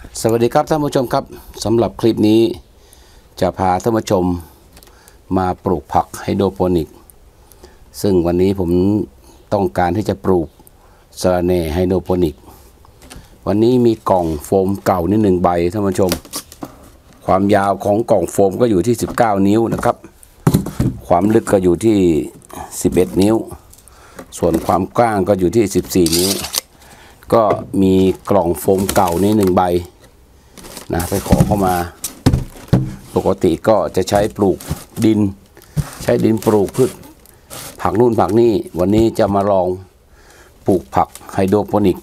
สวัสดีครับท่านผู้ชมครับสำหรับคลิปนี้ จะพาท่านผู้ชมมาปลูกผักไฮโดรโปนิก ซึ่งวันนี้ผมต้องการที่จะปลูกสะระแหน่ไฮโดรโปนิก วันนี้มีกล่องโฟมเก่านิดหนึ่งใบท่านผู้ชม ความยาวของกล่องโฟมก็อยู่ที่ 19 นิ้วนะครับ ความลึกก็อยู่ที่ 11 นิ้ว ส่วนความกว้างก็อยู่ที่ 14 นิ้ว ก็มีกล่องโฟมเก่านี่หนึ่งใบนะไปขอเข้ามา ปกติก็จะใช้ปลูกดิน ใช้ดินปลูกพืชผักนู่นผักนี่วันนี้จะมาลองปลูกผักไฮโดรโปนิก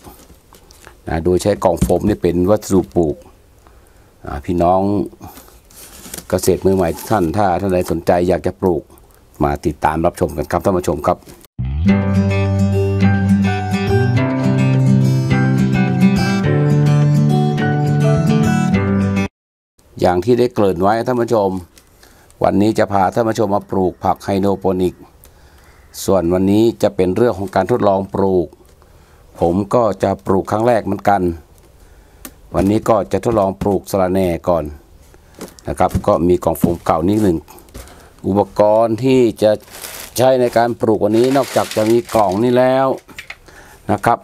นะโดยใช้กล่องโฟมนี่เป็นวัสดุปลูกพี่น้องเกษตรมือใหม่ท่านถ้าท่านใดสนใจอยากจะปลูกมาติดตามรับชมกันครับท่านผู้ชมครับ อย่างที่ได้เกริ่นไว้ท่านผู้ชม วันนี้จะพาท่านผู้ชมมาปลูกผักไฮโดรโปนิก ส่วนวันนี้จะเป็นเรื่องของการทดลองปลูก ผมก็จะปลูกครั้งแรกเหมือนกัน วันนี้ก็จะทดลองปลูกสระแหน่ก่อนนะครับ ก็มีกล่องโฟมเก่านิดหนึ่ง อุปกรณ์ที่จะใช้ในการปลูกวันนี้นอกจากจะมีกล่องนี้แล้วนะครับ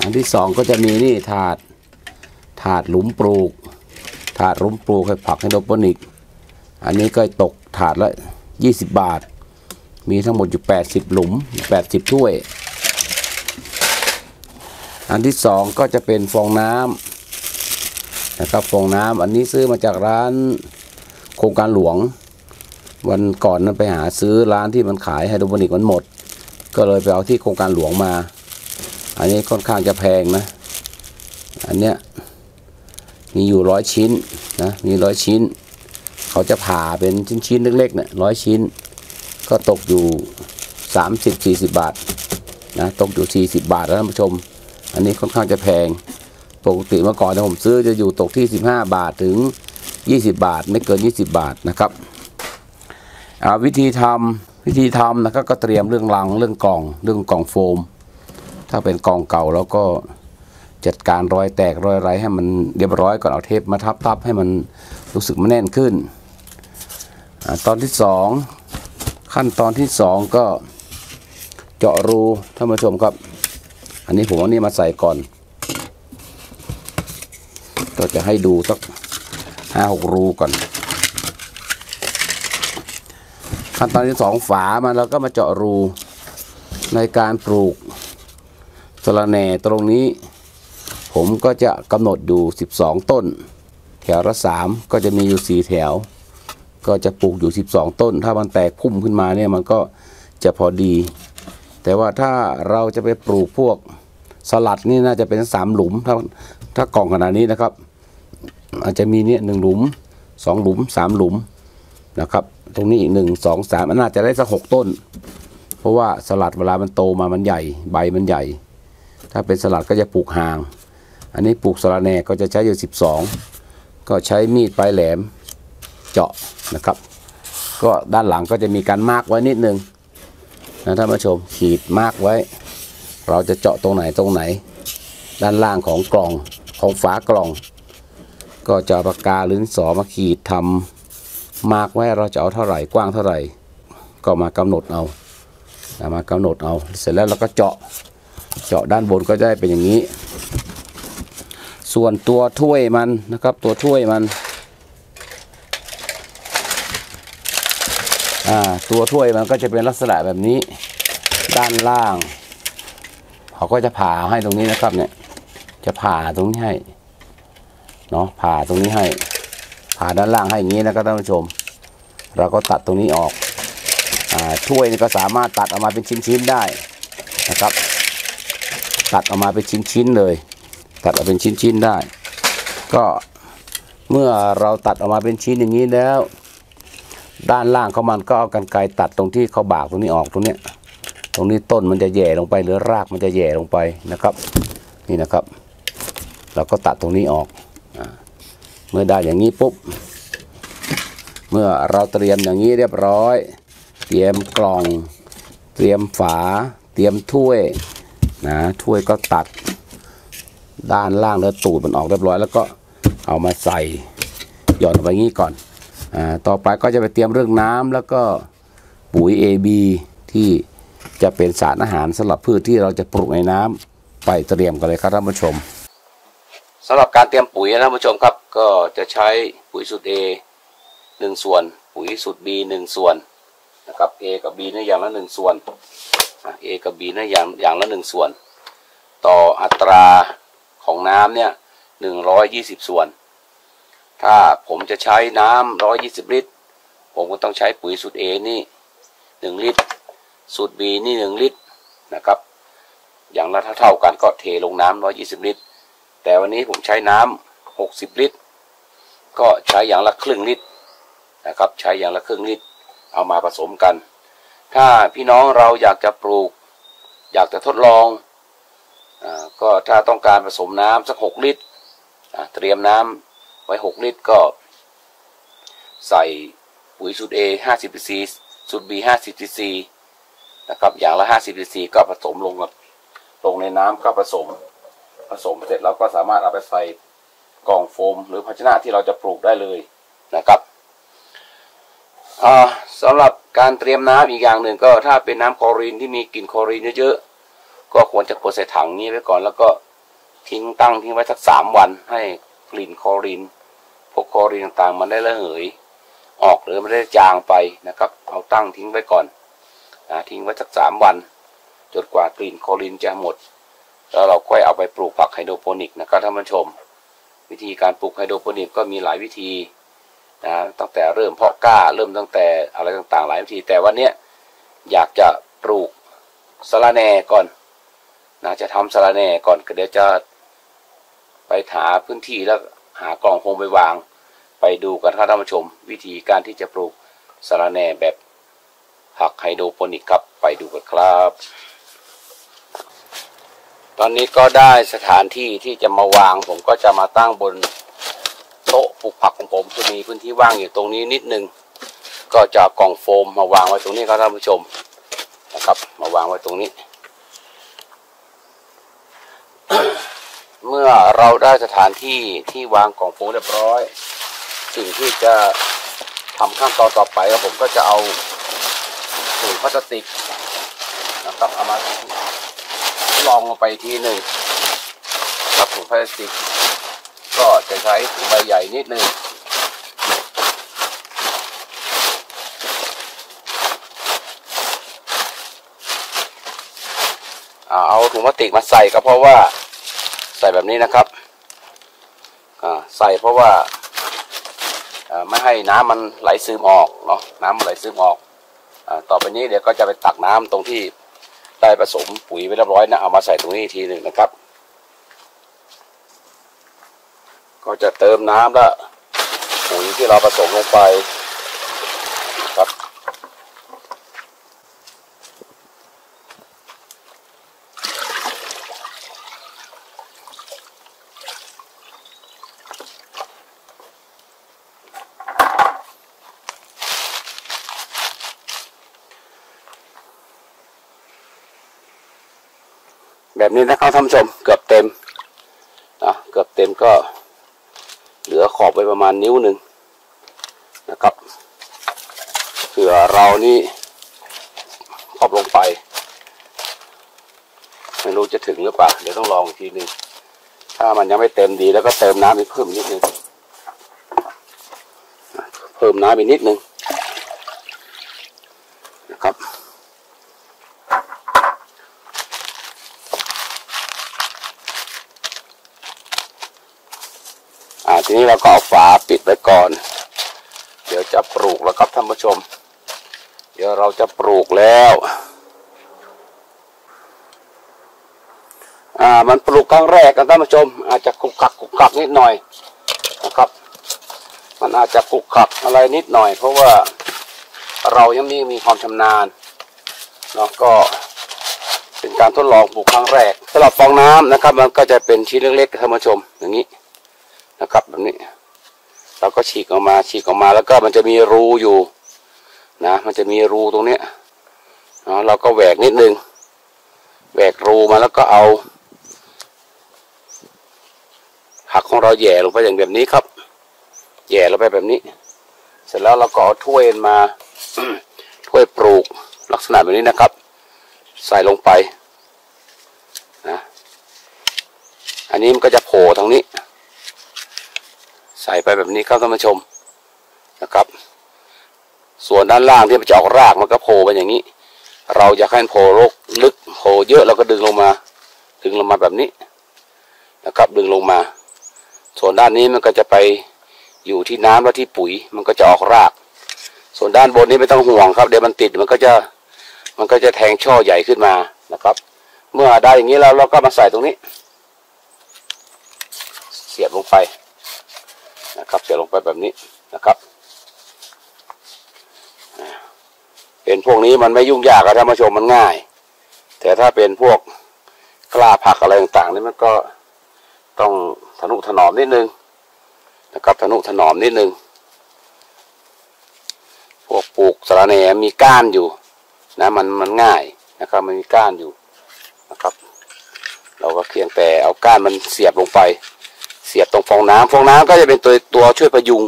อันที่สองก็จะมีนี่ถาดถาดหลุมปลูก ถาดหลุมปลูกให้ผักไฮโดรโปนิก อันนี้ก็ตกถาดละ 20 บาท มีทั้งหมดอยู่ 80 หลุม 80 ถ้วย อันที่สองก็จะเป็นฟองน้ำนะครับฟองน้ำอันนี้ซื้อมาจากร้านโครงการหลวง วันก่อนนั้นไปหาซื้อร้านที่มันขายไฮโดรโปนิกมันหมด ก็เลยไปเอาที่โครงการหลวงมา อันนี้ค่อนข้างจะแพงนะ อันเนี้ย มีอยู่ร้อยชิ้นนะมีร้อยชิ้น เขาจะผ่าเป็นชิ้นๆเล็กๆเนี่ยร้อยชิ้น ก็ตกอยู่ 30 40 บาทนะตกอยู่ 40 บาทแล้วท่านผู้ชม อันนี้ค่อนข้างจะแพงปกติเมื่อก่อนที่ผมซื้อจะอยู่ตกที่ 15 บาทถึง 20 บาท ไม่เกิน 20 บาทนะครับวิธีทำวิธีทำนะครับก็เตรียมเรื่องลังเรื่องกล่อง เรื่องกล่องโฟม ถ้าเป็นกล่องเก่าแล้วก็ จัดการรอยแตกรอยไรให้มันเรียบร้อยก่อนเอาเทปมาทับทับให้มันรู้สึกมันแน่นขึ้นอตอนที่สองขั้นตอนที่สองก็เจาะรูท่านผู้ชมครับ อันนี้ผมเอานี่มาใส่ก่อนก็จะให้ดูสักห้าหกรูก่อน ขั้นตอนที่สองฝามันแล้วก็มาเจาะรูในการปลูกสะระแหน่ตรงนี้ ผมก็จะกำหนดอยู่12 ต้น แถวละ 3 ก็จะมีอยู่ 4 แถว ก็จะปลูกอยู่ 12 ต้น ถ้ามันแตกพุ่มขึ้นมาเนี่ยมันก็จะพอดี แต่ว่าถ้าเราจะไปปลูกพวกสลัดนี่น่าจะเป็น 3 หลุม ถ้าถ้ากล่องขนาดนี้นะครับ อาจจะมีเนี่ยหนึ่งหลุม 2 หลุม 3 หลุมนะครับ ตรงนี้อีกหนึ่งสองสามมันน่าจะได้สักหกต้น เพราะว่าสลัดเวลามันโตมามันใหญ่ ใบมันใหญ่ ถ้าเป็นสลัดก็จะปลูกห่าง อันนี้ปลูกสะระแหน่ก็จะใช้อยู่ 12 ก็ใช้มีดปลายแหลมเจาะนะครับ ก็ด้านหลังก็จะมีการ mark ไว้นิดนึงนะท่านผู้ชมขีด mark ไว้ เราจะเจาะตรงไหนตรงไหน ด้านล่างของกล่องของฝากล่อง ก็จะปากกาหรือดินสอมาขีดทำ mark ไว้เราจะเอาเท่าไหร่กว้างเท่าไหร่ ก็มากำหนดเอามากำหนดเอา เสร็จแล้วเราก็เจาะเจาะด้านบนก็จะได้เป็นอย่างนี้ ส่วนตัวถ้วยมันนะครับตัวถ้วยมันอ่าตัวถ้วยมันก็จะเป็นลักษณะแบบนี้ ด้านล่าง เขาก็จะผ่าให้ตรงนี้นะครับเนี่ย จะผ่าตรงนี้ให้เนาะผ่าตรงนี้ให้ ผ่าด้านล่างให้อย่างนี้นะครับท่านผู้ชม เราก็ตัดตรงนี้ออกอ่าถ้วยนี่ก็สามารถตัดออกมาเป็นชิ้นๆได้นะครับ ตัดออกมาเป็นชิ้นๆเลย ตัดออกเป็นชิ้นๆได้ ก็เมื่อเราตัดออกมาเป็นชิ้นอย่างนี้แล้ว ด้านล่างของมันก็เอากันไกรตัดตรงที่เขาบากตรงนี้ออกตรงนี้ตรงนี้ต้นมันจะแย่ลงไปหรือรากมันจะแย่ลงไปนะครับ นี่นะครับ เราก็ตัดตรงนี้ออกอเมื่อได้อย่างนี้ปุ๊บเมื่อเราเตรียมอย่างนี้เรียบร้อย เตรียมกล่อง เตรียมฝา เตรียมถ้วยนะถ้วยก็ตัด ด้านล่างแล้วตูดมันออกเรียบร้อย แล้วก็เอามาใส่หย่อนไว้งี้ก่อนอ่าต่อไปก็จะไปเตรียมเรื่องน้ำแล้วก็ปุ๋ย AB ที่จะเป็นสารอาหารสำหรับพืชที่เราจะปลูกในน้ำไปเตรียมกันเลยครับท่านผู้ชมสำหรับการเตรียมปุ๋ยนะท่านผู้ชมครับ ก็จะใช้ปุ๋ยสูตร A หนึ่งส่วน ปุ๋ยสูตร B หนึ่งส่วนนะครับ A กับ B เนี่อย่างละหนึ่งส่วน A กับ B เนี่อย่างอย่างละหนึ่งส่วน ต่ออัตรา ของน้ำเนี่ยหนึ่งร้อยยี่สิบส่วน ถ้าผมจะใช้น้ำร้อยยี่สิบลิตร ผมก็ต้องใช้ปุ๋ยสูตร A นี่หนึ่งลิตร สูตร B นี่หนึ่งลิตรนะครับ อย่างละเท่าๆกันก็เทลงน้ำร้อยยี่สิบลิตร แต่วันนี้ผมใช้น้ำหกสิบลิตร ก็ใช้อย่างละครึ่งลิตรนะครับ ใช้อย่างละครึ่งลิตร เอามาผสมกัน ถ้าพี่น้องเราอยากจะปลูก อยากจะทดลอง ก็ถ้าต้องการผสมน้ำสักหกลิตรเตรียมน้ำไว้หกลิตรก็ใส่ปุ๋ยสูตร A 50 cc สูตร B 50 cc นะครับอย่างละ 50 cc ก็ผสมลงกับลงในน้ำก็ผสม ผสมเสร็จแล้วก็สามารถเอาไปใส่กล่องโฟม หรือภาชนะที่เราจะปลูกได้เลยนะครับสำหรับการเตรียมน้ำอีกอย่างหนึ่งก็ถ้าเป็นน้ำคลอรีนที่มีกลิ่นคลอรีนเยอะๆ ก็ควรจะกดใส่ถังนี้ไว้ก่อน แล้วก็ทิ้งตั้งทิ้งไว้สักสามวัน ให้กลิ่นคลอรีนพวกคลอรีนต่างๆ มันได้ระเหย ออกหรือไม่ได้จางไปนะครับ เอาตั้งทิ้งไว้ก่อนนะทิ้งไว้สักสามวันจนกว่ากลิ่นคลอรีนจะหมด แล้วเราค่อยเอาไปปลูกผักไฮโดรโปนิกนะครับท่านผู้ชม วิธีการปลูกไฮโดรโปนิกก็มีหลายวิธีนะตั้งแต่เริ่มเพาะกล้าเริ่มตั้งแต่อะไรต่างๆ หลายวิธีแต่วันนี้อยากจะปลูกสะระแหน่ก่อน นะจะทำสะระแน่ก่อนก็เดี๋ยวจะไปหาพื้นที่แล้วหากล่องโฮมไปวาง ไปดูกันครับท่านผู้ชม วิธีการที่จะปลูกสะระแน่แบบผักไฮโดรโปนิกครับไปดูกันครับ ตอนนี้ก็ได้สถานที่ที่จะมาวาง ผมก็จะมาตั้งบนโต๊ะปลูกผักของผมจะมีพื้นที่ว่างอยู่ตรงนี้นิดนึงก็จะกล่องโฟมมาวางไว้ตรงนี้ครับท่านผู้ชมนะครับ มาวางไว้ตรงนี้ เมื่อเราได้สถานที่ที่วางกล่องโฟมเรียบร้อย สิ่งที่จะทำขั้นตอนต่อไปก็ผมก็จะเอาถุงพลาสติกนะครับเอามาลองลงไปทีหนึ่งครับถุงพลาสติก ก็จะใช้ถุงใบใหญ่นิดนึงอ่าเอาถุงพลาสติกมาใส่ก็เพราะว่า ส่แบบนี้นะครับอ่าใส่เพราะว่าอ่าไม่ให้น้ำมันไหลซึมออกเนาะน้ำมันไหลซึมออกอาต่อไปนี้เดี๋ยวก็จะไปตักน้ำตรงที่ได้ผสมปุ๋ยไว้เรียบร้อยนะเอามาใส่ตรงนี้อีกทีหนึ่งนะครับ ก็จะเติมน้ำและปุ๋ยที่เราผสมลงไปครับ แบบนี้นะครับท่านผู้ชมเกือบเต็มนะเกือบเต็มก็เหลือขอบไว้ประมาณนิ้วหนึ่งนะครับเผื่อเรานี่ครอบลงไป ไม่รู้จะถึงหรือเปล่าเดี๋ยวต้องลองอีกทีหนึ่งถ้ามันยังไม่เต็มดีแล้วก็เติมน้ำอีกเพิ่มนิดนึงเพิ่มน้ำอีกนิดนึงนะครับ อ่าทีนี้เราก็เอาฝาปิดไว้ก่อน เดี๋ยวจะปลูกแล้วครับท่านผู้ชม เดี๋ยวเราจะปลูกแล้วอ่ามันปลูกครั้งแรกกันท่านผู้ชม อาจจะกุกกักกุกกักนิดหน่อยนะครับ มันอาจจะกุกกักอะไรนิดหน่อย เพราะว่าเรายังไม่มีความชำนาญเนาะก็เป็นการทดลองปลูกครั้งแรกสำหรับฟองน้ำนะครับ มันก็จะเป็นชิ้นเล็กๆท่านผู้ชมอย่างนี้ นะครับแบบนี้ เราก็ฉีกออกมาฉีกออกมาแล้วก็มันจะมีรูอยู่นะมันจะมีรูตรงเนี้ยเนาะเราก็แหวกนิดนึงแหวกรูมาแล้วก็เอา ผักของเราแย่ลงไปอย่างแบบนี้ครับแย่ลงไปแบบนี้ เสร็จแล้วเราก็เอาถ้วยมาถ้วยปลูกลักษณะแบบนี้นะครับ ใส่ลงไปนะอันนี้มันก็จะโผล่ทางนี้ ใส่ไปแบบนี้ครับท่านผู้ชมนะครับ ส่วนด้านล่างที่มันจะออกรากมันก็โผล่ไปอย่างนี้ เราอยากให้มันโผล่ลกลึกโผล่เยอะเราก็ดึงลงมา ดึงลงมาแบบนี้นะครับ ดึงลงมา ส่วนด้านนี้มันก็จะไปอยู่ที่น้ำและที่ปุ๋ย มันก็จะออกราก ส่วนด้านบนนี้ไม่ต้องห่วงครับ เดี๋ยวมันติดมันก็จะมันก็จะแทงช่อใหญ่ขึ้นมานะครับ เมื่อได้อย่างนี้แล้วเราก็มาใส่ตรงนี้ เสียบลงไป นะครับเสียลงไปแบบนี้นะครับเป็นพวกนี้มันไม่ยุ่งยากอะท่านผู้ชมมันง่าย แต่ถ้าเป็นพวกกล้าผักอะไรต่างๆนี่มันก็ต้องทนุถนอมนิดนึงนะครับทนุถนอมนิดนึงพวกปลูกสาระแหน่มีก้านอยู่นะมันมันง่ายนะครับมันมีก้านอยู่นะครับ เราก็เพียงแต่เอาก้านมันเสียบลงไป สียบตรงฟองน้ำฟองน้ำก็จะเป็นตัวตัวช่วยประยุง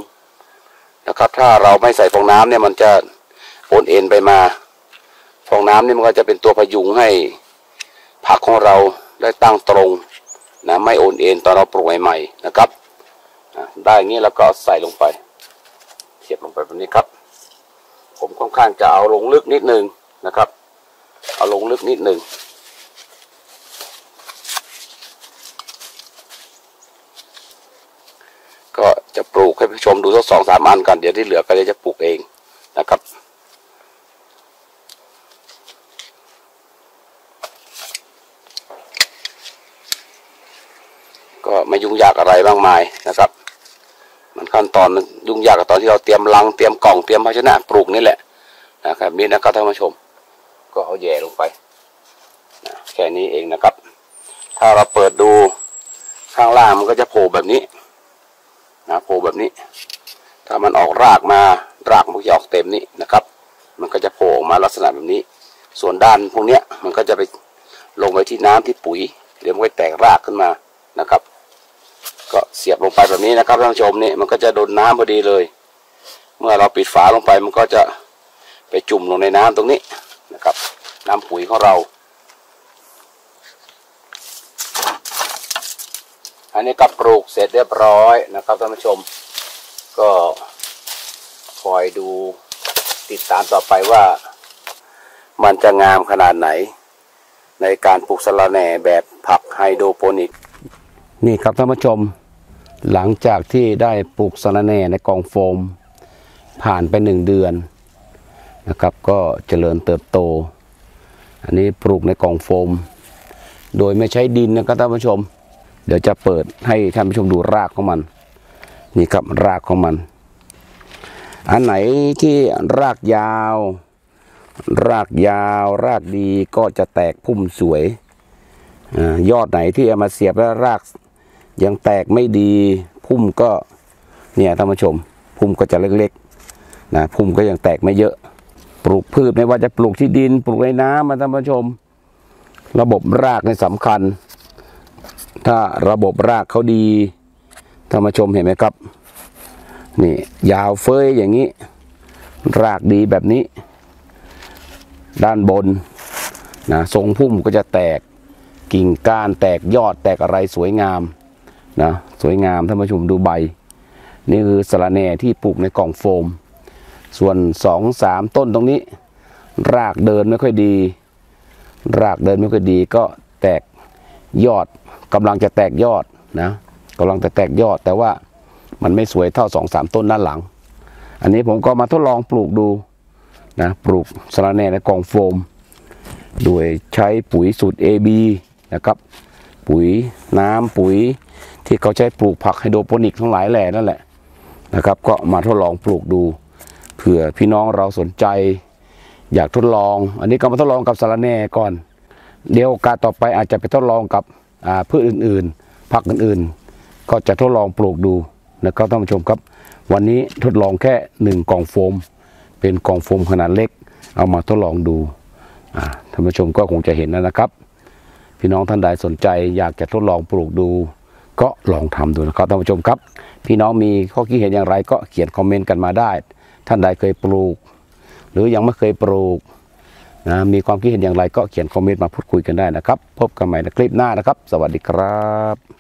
นะครับ ถ้าเราไม่ใส่ฟองน้ำเนี่ยมันจะโอนเอ็นไปมา ฟองน้ำนี่มันก็จะเป็นตัวพยุงให้ผักของเราได้ตั้งตรงนะไม่โอนเอ็นตอนเราปลูกใหม่ๆนะครับได้อย่างนี้แล้วก็ใส่ลงไปเทียบลงไปแบบนี้ครับ ผมค่อนข้างจะเอาลงลึกนิดนึงนะครับ เอาลงลึกนิดนึงก็จะปลูกให้ผู้ช มดูสักสองสามอันกันเดี๋ยวที่เหลือก็จะปลูกเองนะครับก็ไม่ยุ่งยากอะไรมากมายนะครับ มันขั้นตอนมันยุ่งยากกับตอนที่เราเตรียมลังเตรียมกล่องเตรียมภาชนะปลูกนี่แหละนะครับนี่นะครับท่านผู้ชม ก็เอาแย่ลงไปนะแค่นี้เองนะครับ ถ้าเราเปิดดูข้างล่างมันก็จะโผล่แบบนี้ นะโผล่แบบนี้ ถ้ามันออกรากมารากมันก็จะออกเต็มนี้นะครับ มันก็จะโผล่ออกมาลักษณะแบบนี้ ส่วนด้านพวกเนี้ยมันก็จะไปลงไปที่น้ำที่ปุ๋ยเดี๋ยวมันก็แตกรากขึ้นมานะครับ ก็เสียบลงไปแบบนี้นะครับท่านผู้ชมนี่มันก็จะโดนน้ำพอดีเลย เมื่อเราปิดฝาลงไปมันก็จะไปจุ่มลงในน้ำตรงนี้นะครับ น้ำปุ๋ยของเรา อันนี้ก็ปลูกเสร็จเรียบร้อยนะครับท่านผู้ชม ก็คอยดูติดตามต่อไปว่า มันจะงามขนาดไหน ในการปลูกสะระแหน่แบบผักไฮโดรโปนิก นี่ครับท่านผู้ชม หลังจากที่ได้ปลูกสะระแหน่ในกองโฟม ผ่านไปหนึ่งเดือนนะครับ ก็เจริญเติบโต อันนี้ปลูกในกองโฟม โดยไม่ใช้ดินนะครับท่านผู้ชม เดี๋ยวจะเปิดให้ท่านผู้ชมดูรากของมัน นี่ครับรากของมัน อันไหนที่รากยาว รากยาว รากดีก็จะแตกพุ่มสวยอยอดไหนที่เอามาเสียบแล้วรากยังแตกไม่ดี พุ่มก็เนี่ยท่านผู้ชม พุ่มก็จะเล็กๆนะพุ่มก็ยังแตกไม่เยอะ ปลูกพืชไม่ว่าจะปลูกที่ดิน ปลูกในน้ำมาท่านผู้ชม ระบบรากนี่สำคัญ ถ้าระบบรากเขาดีท่านผู้ชมเห็นไหมครับ นี่ยาวเฟ้ยอย่างนี้ รากดีแบบนี้ ด้านบนนะทรงพุ่มก็จะแตกกิ่งก้านแตกยอดแตกอะไรสวยงามนะสวยงามท่านผู้ชมดูใบ นี่คือสะระแหน่ที่ปลูกในกล่องโฟม ส่วนสองสามต้นตรงนี้ รากเดินไม่ค่อยดี รากเดินไม่ค่อยดีก็แตก ยอดกำลังจะแตกยอดนะกำลังจะแตกยอด แต่ว่ามันไม่สวยเท่าสองสามต้นด้านหลัง อันนี้ผมก็มาทดลองปลูกดูนะปลูกสะระแหน่ในกองโฟม โดยใช้ปุ๋ยสูตร AB นะครับปุ๋ยน้ำปุ๋ยที่เขาใช้ปลูกผักไฮโดรโปนิกทั้งหลายแหล่นั่นแหละนะครับ ก็มาทดลองปลูกดูเผื่อพี่น้องเราสนใจ อยากทดลอง อันนี้ก็มาทดลองกับสารแน่ก่อน เดี๋ยวโอกาสต่อไปอาจจะไปทดลองกับพืชอื่นๆ ผักอื่นๆ ก็จะทดลองปลูกดูนะครับท่านผู้ชมครับ วันนี้ทดลองแค่หนึ่งกล่องโฟม เป็นกล่องโฟมขนาดเล็ก เอามาทดลองดูท่านผู้ชมก็คงจะเห็นแล้วนะครับ พี่น้องท่านใดสนใจอยากจะทดลองปลูกดู ก็ลองทำดูนะครับท่านผู้ชมครับ พี่น้องมีข้อคิดเห็นอย่างไรก็เขียนคอมเมนต์กันมาได้ ท่านใดเคยปลูก หรือยังไม่เคยปลูก นะมีความคิดเห็นอย่างไรก็เขียนคอมเมนต์มาพูดคุยกันได้นะครับ พบกันใหม่ในคลิปหน้านะครับ สวัสดีครับ